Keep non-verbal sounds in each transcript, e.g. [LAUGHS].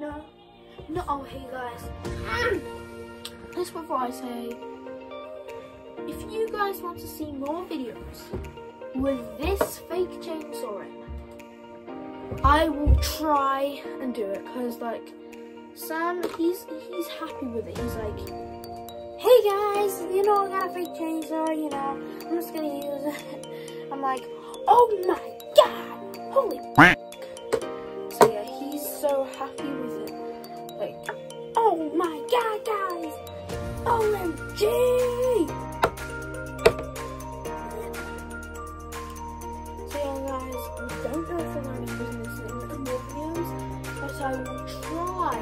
no, no. Oh, hey guys. [CLEARS THROAT] Just before I say, if you guys want to see more videos with this fake chainsaw in, I will try and do it because like Sam, he's he's happy with it. He's like, hey guys, you know I got a fake chainsaw, you know, I'm just gonna use it. [LAUGHS] I'm like, oh my god, holy. Like, oh my god, guys, OMG. So yeah, guys, I don't know if I'm using this in more videos, but I will try.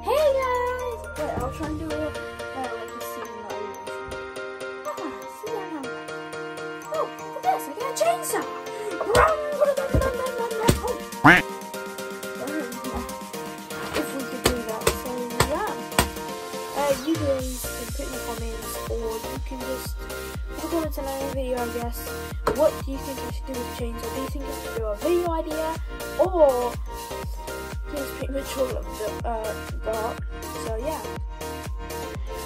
Hey guys! Wait, I'll try and do it. Yeah. Uh, you guys can put in the comments, or you can just put a comment on any video, I guess. What do you think I should do with the chainsaw? Do you think I should do a video idea, or just pretty much all of the uh, got? So yeah.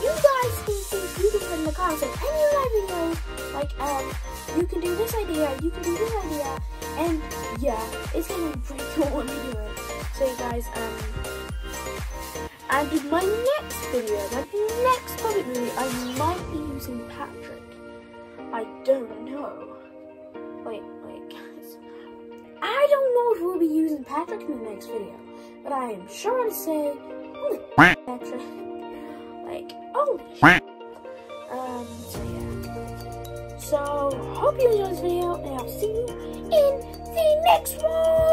You guys can think you can put in the comments like any of my videos, like um, you can do this idea, you can do this idea, and yeah, it's gonna be pretty cool when we do it. So you guys, um, and in my next video, my next public movie, I might be using Patrick. I don't know. Wait, wait, guys. I don't know if we'll be using Patrick in the next video, but I am sure to say, holy [LAUGHS] Patrick. Like, holy Um, so yeah. So, hope you enjoyed this video, and I'll see you in the next one.